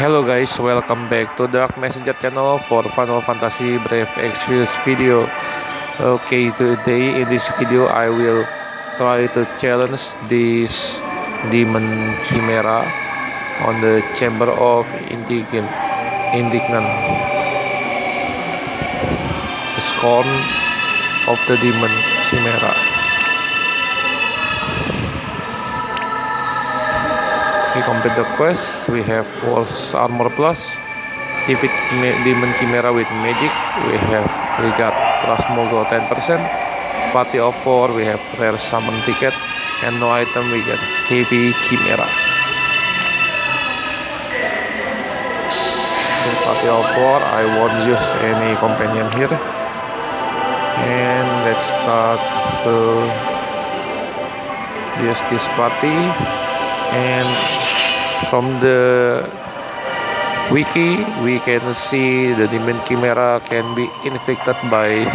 Hello guys, welcome back to Dark Messenger channel for Final Fantasy Brave Exvius video. Okay, today in this video I will try to challenge this demon chimera on the chamber of indignant. indignant. The scorn of the demon chimera. We complete the quest. We have false armor plus. Defeat demon chimera with magic we have we got trust mogul 10% party of 4 we have rare summon ticket. And no item we get heavy chimera. Okay, party of 4 I won't use any companion here. And let's start to use this party. And from the wiki we can see the demon chimera can be infected by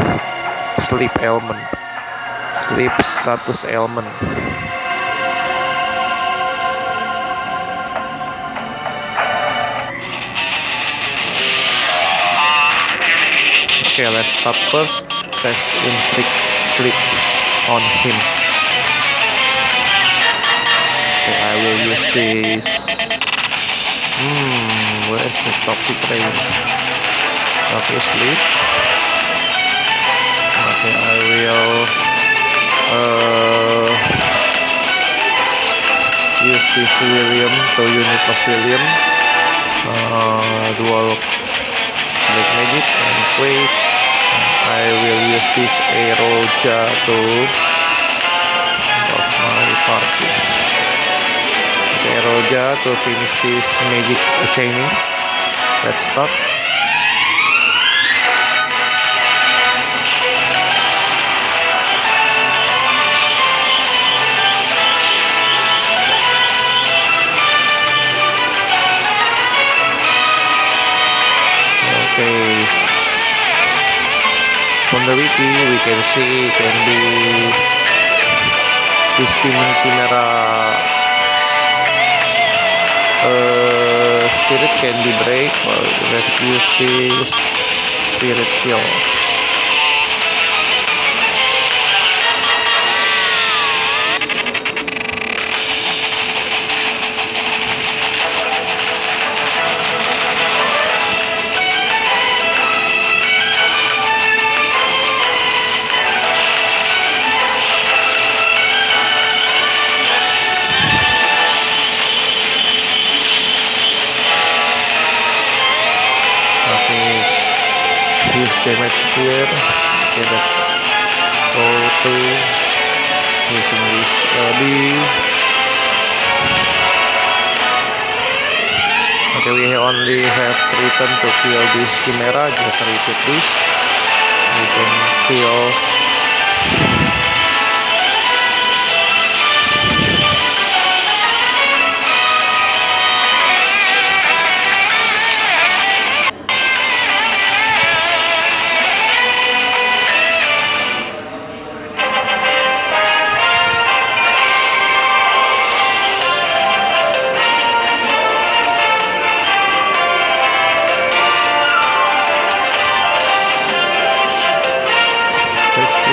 sleep ailment sleep status ailment. Okay let's start first. Let's inflict sleep on him. Okay, I will use this. Hmm, where's the toxic rain? Okay, sleep. Okay, I will uh, use this William to unit of William. Uh, dual black magic and wait. I will use this Eroja to of my party. Roja to finish this magic chaining. Let's start. Okay. From the wiki, we can see it can be this spirit can be break or use this spirit kill use damage here. Okay let's go to using this uh, okay we only have three turn to kill this chimera. Just repeat this. We can kill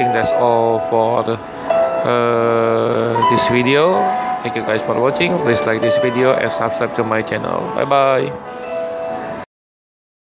think that's all for uh, this video. Thank you guys for watching. Please like this video and subscribe to my channel. Bye bye